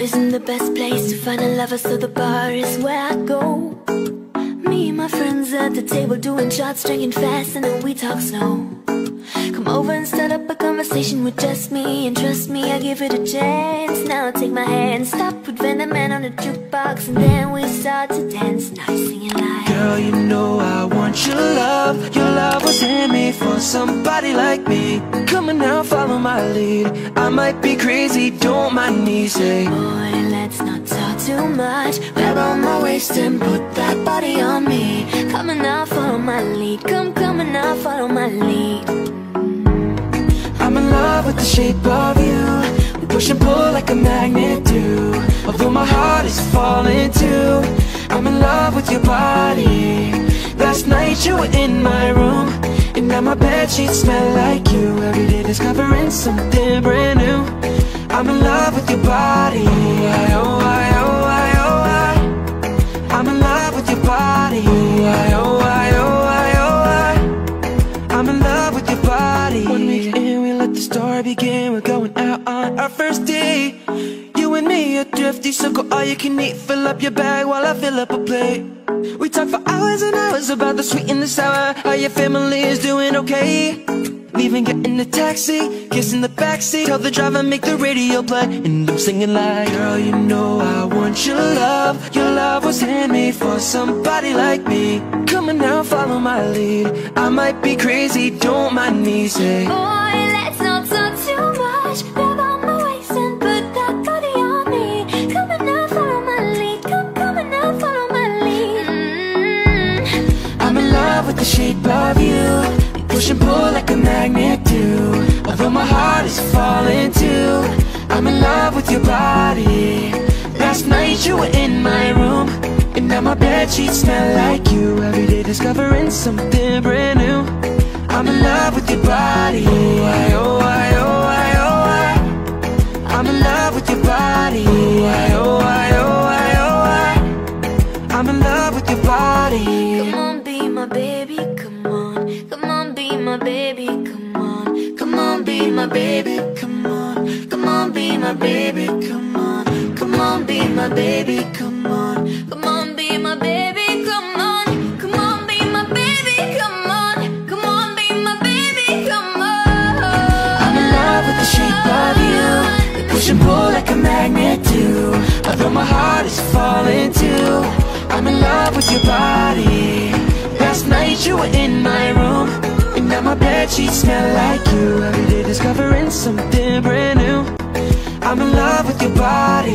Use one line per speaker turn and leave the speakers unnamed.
isn't the best place to find a lover, so the bar is where I go. Me and my friends at the table doing shots, drinking fast, and then we talk slow. Come over and start up a conversation with just me And trust me, I give it a chance Now take my hand, stop with Van the Man on the jukebox And then we start to dance Now you're singing like
Girl, you know I want your love Your love was handmade for somebody like me now, follow my lead. I might be crazy, don't mind me, say.
Boy, let's not talk too much. Grab on my waist and put that body on me. Come on now, follow my lead. Come, come on now, follow my lead.
I'm in love with the shape of you. We push and pull like a magnet do. Although my heart is falling too. I'm in love with your body. Last night you were in my room. And now my bed sheets smell like you Every day discovering something brand new. I'm in love with your body. I, oh, I, oh, I, oh, I. I'm in love with your body. I, oh, I, oh, I, oh, I. I'm in love with your body. One week in, we let the story begin. We're going out on our first date. You and me are thrifty, so go all you can eat Fill up your bag while I fill up a plate. We talk for hours and hours about the sweet and the sour How your family is doing okay Leaving, get in the taxi, kiss in the backseat Tell the driver make the radio play And I'm singing like Girl, you know I want your love. Your love was handmade for somebody like me. Come on now, follow my lead. I might be crazy, don't mind me, say.
Boy, let's not talk too much. Grab on my waist and put that body on me. Come on now, follow my lead. Come, come on now, follow my lead. Mm.
I'm in love with the shape of you push and pull like a magnet do. Although my heart is falling too I'm in love with your body. Last night you were in my room And now my bed sheets smell like you. Every day discovering something brand new. I'm in love with your body. Oh, I, oh, I, oh, I, oh, I. I'm in love with your body. Oh, I, oh, I, oh, I, oh, I. I'm in love with your body.
Come on, be my baby, come on my baby, come on. Come on, be my baby, come on. Come on, be my baby, come on. Come on, be my baby, come on. Come on, be my baby, come on. Come on, be my baby, come on. Come on, be my baby, come on.
I'm in love with the shape of you. We push and pull like a magnet do. Although my heart is falling too. I'm in love with your body. Last night you were in bed sheets smell like you. Every day discovering something brand new. I'm in love with your body